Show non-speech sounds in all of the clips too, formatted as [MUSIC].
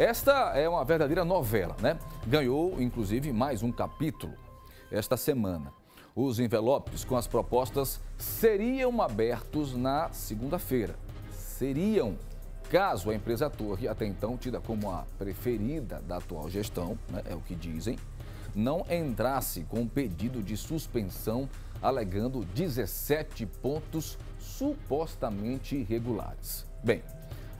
Esta é uma verdadeira novela, né? Ganhou, inclusive, mais um capítulo esta semana. Os envelopes com as propostas seriam abertos na segunda-feira. Seriam, caso a empresa Torre, até então tida como a preferida da atual gestão, né, é o que dizem, não entrasse com pedido de suspensão alegando 17 pontos supostamente irregulares. Bem,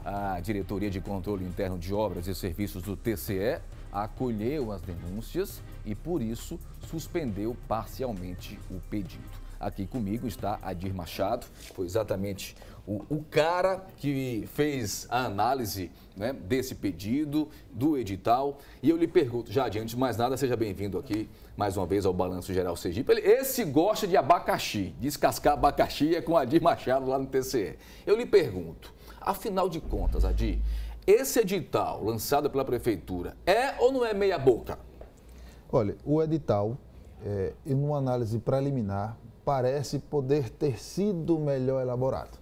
a Diretoria de Controle Interno de Obras e Serviços do TCE acolheu as denúncias e, por isso, suspendeu parcialmente o pedido. Aqui comigo está Adir Machado, foi exatamente o, o cara que fez a análise né, desse pedido, do edital. E eu lhe pergunto, já antes de mais nada, seja bem-vindo aqui mais uma vez ao Balanço Geral Sergipe. Ele, esse gosta de abacaxi, descascar abacaxi é com Adir Machado lá no TCE. Eu lhe pergunto, afinal de contas, Adir, esse edital lançado pela Prefeitura é ou não é meia boca? Olha, o edital, é, em uma análise preliminar, parece poder ter sido melhor elaborado.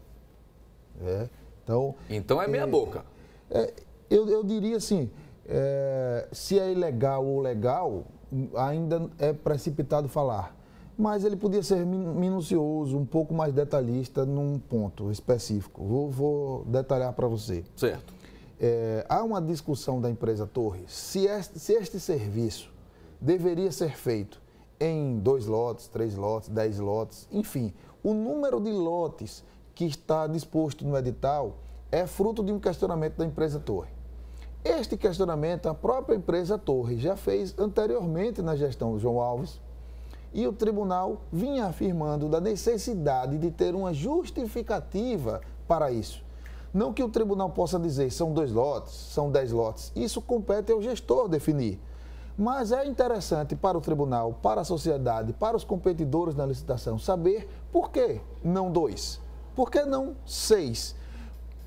É, então, então é meia é, boca. É, eu, eu diria assim, é, se é ilegal ou legal, ainda é precipitado falar. Mas ele podia ser minucioso, um pouco mais detalhista num ponto específico. Vou, vou detalhar para você. Certo. É, há uma discussão da empresa Torre se este, se este serviço deveria ser feito em dois lotes, três lotes, dez lotes, enfim. O número de lotes que está disposto no edital é fruto de um questionamento da empresa Torre. Este questionamento a própria empresa Torre já fez anteriormente na gestão do João Alves e o tribunal vinha afirmando da necessidade de ter uma justificativa para isso. Não que o tribunal possa dizer são dois lotes, são dez lotes. Isso compete ao gestor definir. Mas é interessante para o tribunal, para a sociedade, para os competidores na licitação saber por que não dois, por que não seis,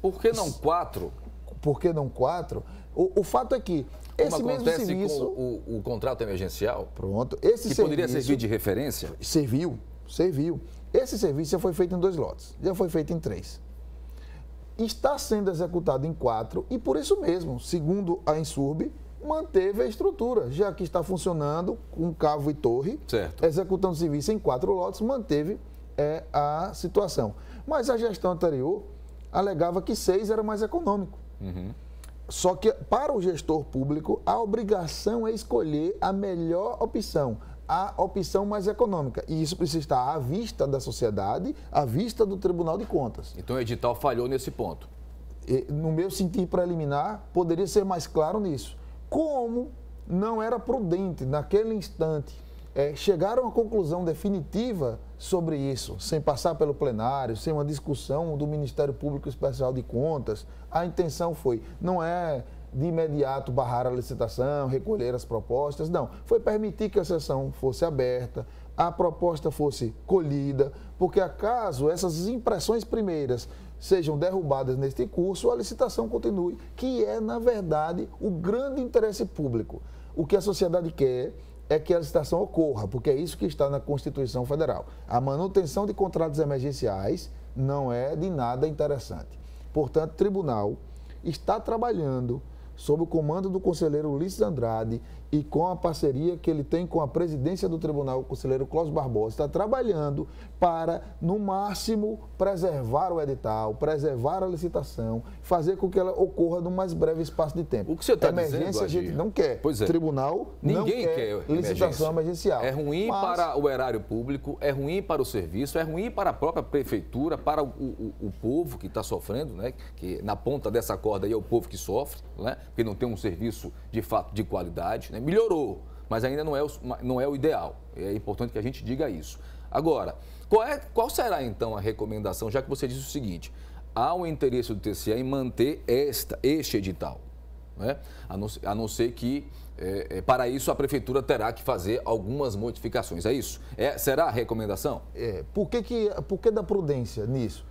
por que não quatro? Por que não quatro? O, o fato é que esse Como mesmo serviço, com o, o, contrato emergencial, pronto, esse que serviço, poderia servir de referência, serviu, serviu. Esse serviço já foi feito em dois lotes, já foi feito em três está sendo executado em quatro e por isso mesmo, segundo a Insurb, manteve a estrutura, já que está funcionando com cavo e torre, certo. executando serviço em quatro lotes, manteve é, a situação. Mas a gestão anterior alegava que seis era mais econômico. Uhum. Só que para o gestor público, a obrigação é escolher a melhor opção a opção mais econômica. E isso precisa estar à vista da sociedade, à vista do Tribunal de Contas. Então o edital falhou nesse ponto. No meu sentir preliminar, poderia ser mais claro nisso. Como não era prudente, naquele instante, é, chegar a conclusão definitiva sobre isso, sem passar pelo plenário, sem uma discussão do Ministério Público Especial de Contas. A intenção foi, não é de imediato barrar a licitação, recolher as propostas. Não, foi permitir que a sessão fosse aberta, a proposta fosse colhida, porque acaso essas impressões primeiras sejam derrubadas neste curso, a licitação continue, que é, na verdade, o grande interesse público. O que a sociedade quer é que a licitação ocorra, porque é isso que está na Constituição Federal. A manutenção de contratos emergenciais não é de nada interessante. Portanto, o tribunal está trabalhando sob o comando do conselheiro Ulisses Andrade e com a parceria que ele tem com a presidência do tribunal, o conselheiro Cláudio Barbosa, está trabalhando para, no máximo, preservar o edital, preservar a licitação, fazer com que ela ocorra no mais breve espaço de tempo. O que você está dizendo, Emergência a gente não quer. Pois é. Tribunal Ninguém quer, quer licitação emergencial. É ruim Mas... para o erário público, é ruim para o serviço, é ruim para a própria prefeitura, para o, o, o povo que está sofrendo, né? que na ponta dessa corda aí é o povo que sofre, né? Porque não tem um serviço de fato de qualidade. Né? melhorou, mas ainda não é, o, não é o ideal. É importante que a gente diga isso. Agora, qual, é, qual será então a recomendação, já que você disse o seguinte, há um interesse do TCE em manter esta, este edital, né? a, não, a não ser que é, é, para isso a prefeitura terá que fazer algumas modificações, é isso? É, será a recomendação? É, por, que, que, por que da prudência nisso?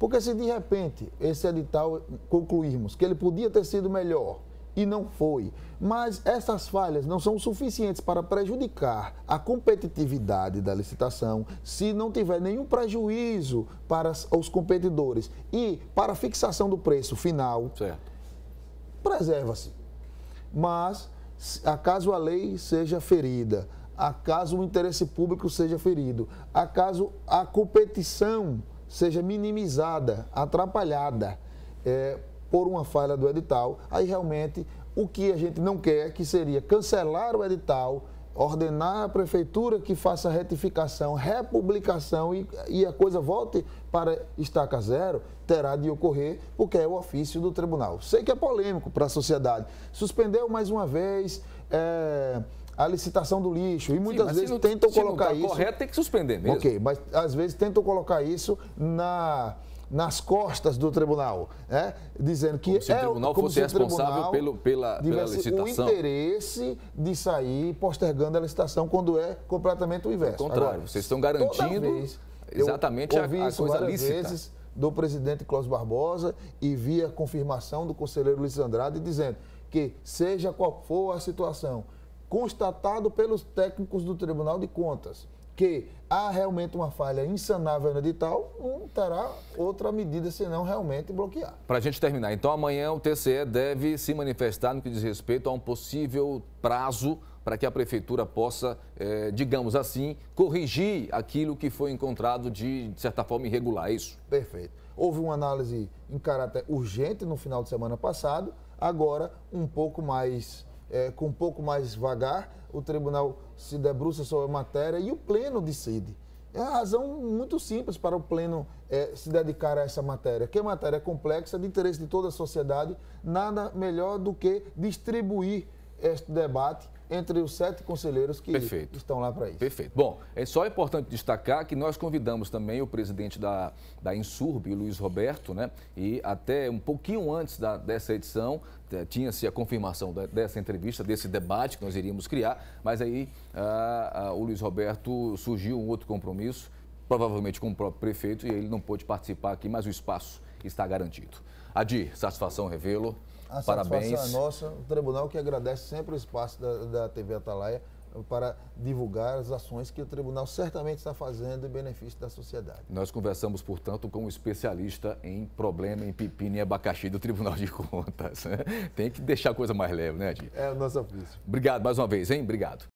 Porque se de repente esse edital concluirmos que ele podia ter sido melhor, e não foi. Mas essas falhas não são suficientes para prejudicar a competitividade da licitação se não tiver nenhum prejuízo para os competidores e para a fixação do preço final. Preserva-se. mas acaso a lei seja ferida, acaso o interesse público seja ferido, acaso a competição seja minimizada, atrapalhada é, por uma falha do edital, aí realmente o que a gente não quer, que seria cancelar o edital, ordenar a prefeitura que faça retificação, republicação e, e, a coisa volte para estaca zero, terá de ocorrer, porque é o ofício do tribunal. Sei que é polêmico para a sociedade. Suspendeu mais uma vez. É, a licitação do lixo. E muitas Sim, vezes não, tentam colocar tá isso. correto, tem que suspender mesmo. Ok, mas às vezes tentam colocar isso na nas costas do tribunal, né? dizendo que como se é o tribunal como fosse responsável pelo, pela, pela licitação. O interesse de sair postergando a licitação quando é completamente o inverso. Ao contrário, Agora, vocês estão garantindo exatamente a, a coisa lícita. Vezes do presidente Cláudio Barbosa e via confirmação do conselheiro Luiz Andrade dizendo que seja qual for a situação, constatado pelos técnicos do Tribunal de Contas que há realmente uma falha insanável no edital, não terá outra medida senão realmente bloquear. Para a gente terminar, então amanhã o TCE deve se manifestar no que diz respeito a um possível prazo para que a prefeitura possa, eh, digamos assim, corrigir aquilo que foi encontrado de, de certa forma, irregular, é isso? Perfeito. Houve uma análise em caráter urgente no final de semana passado, agora um pouco mais é, com um pouco mais vagar, o tribunal se debruça sobre a matéria e o pleno decide. É uma razão muito simples para o pleno é, se dedicar a essa matéria, que é matéria complexa, de interesse de toda a sociedade, nada melhor do que distribuir este debate entre os sete conselheiros que Perfeito. estão lá para isso. Perfeito. Bom, é só importante destacar que nós convidamos também o presidente da, da Insurb, o Luiz Roberto, né? E até um pouquinho antes da, dessa edição, é, tinha-se a confirmação dessa entrevista, desse debate que nós iríamos criar, mas aí ah, ah, o Luiz Roberto surgiu um outro compromisso, provavelmente com o próprio prefeito, e ele não pôde participar aqui, mas o espaço está garantido. Adir, satisfação revê-lo. A Parabéns. satisfação é nossa. O tribunal que agradece sempre o espaço da, da TV Atalaia para divulgar as ações que o tribunal certamente está fazendo em benefício da sociedade. Nós conversamos, portanto, com um especialista em problema em pepino e abacaxi do Tribunal de [LAUGHS] Contas. Tem que deixar a coisa mais leve, né, Adi? É o nosso ofício. Obrigado mais uma vez, hein? Obrigado.